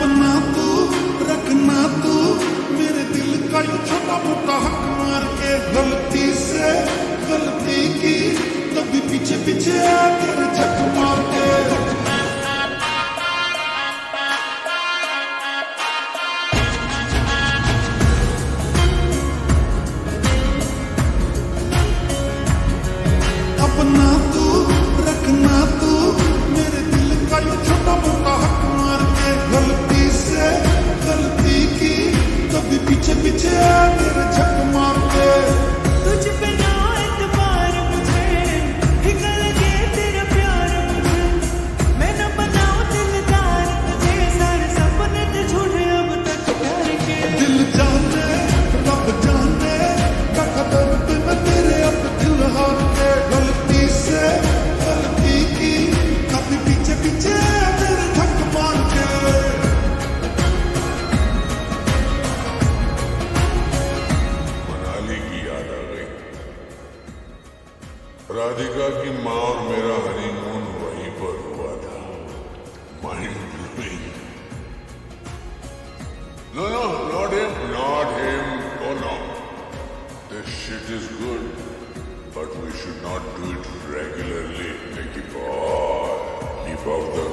अपना तू, रखना तू। मेरे दिल का ये छोटा मोटा हक मार के गलती से, गलती की, कभी पीछे पीछे राधिका की माँ और मेरा हरीमून वहीं पर हुआ था। Mind blowing no no not him not him और not this shit is good but we should not do it regularly लेकिन बहुत डिफ ऑफ़ द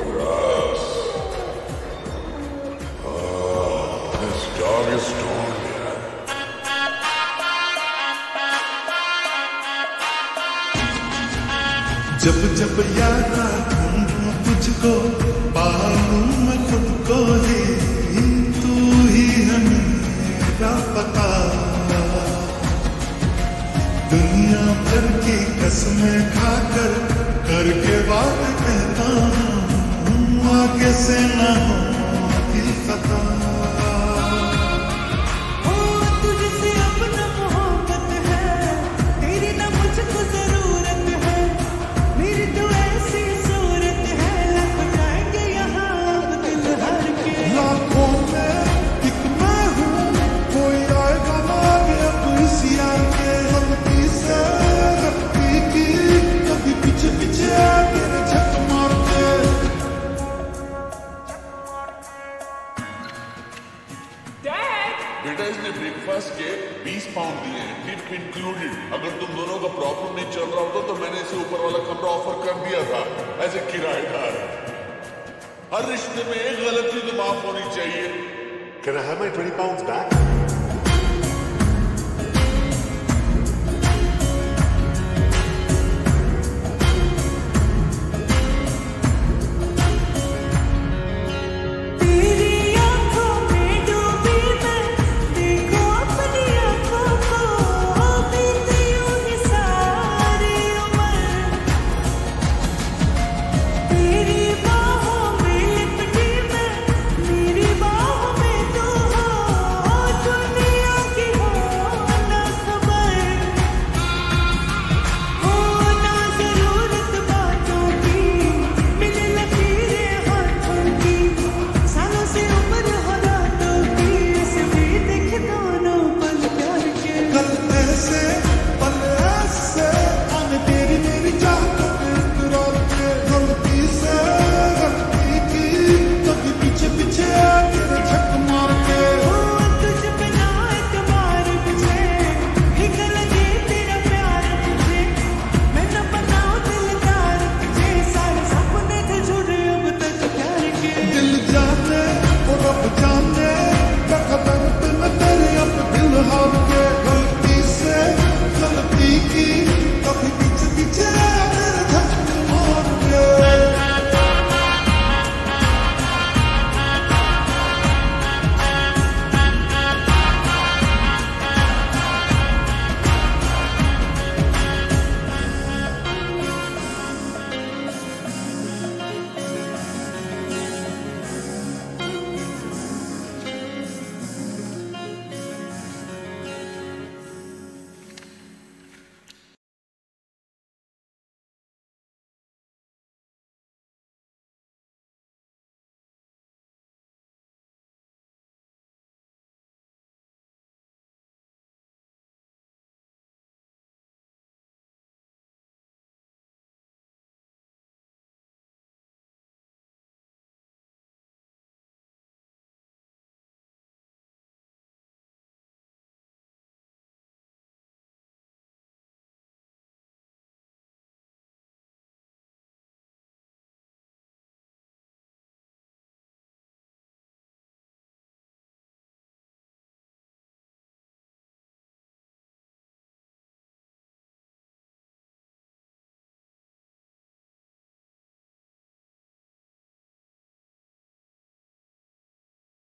जब जब याद आऊँ तुझको, पालू मैं खुद को ही, तू ही है मेरा पता दुनिया भर की कसमें खाकर करके बात कहता हूँ, आगे से ना हो। ब्रेकफास्ट के 20 पाउंड दिए हैं टिप इंक्लूडेड अगर तुम दोनों का प्रॉब्लम नहीं चल रहा होता तो मैंने इसे ऊपर वाला कमरा ऑफ़र कर दिया था एज ए किराएदार हर रिश्ते में एक गलती तो माफ़ होनी चाहिए। Can I have my 20 pounds back?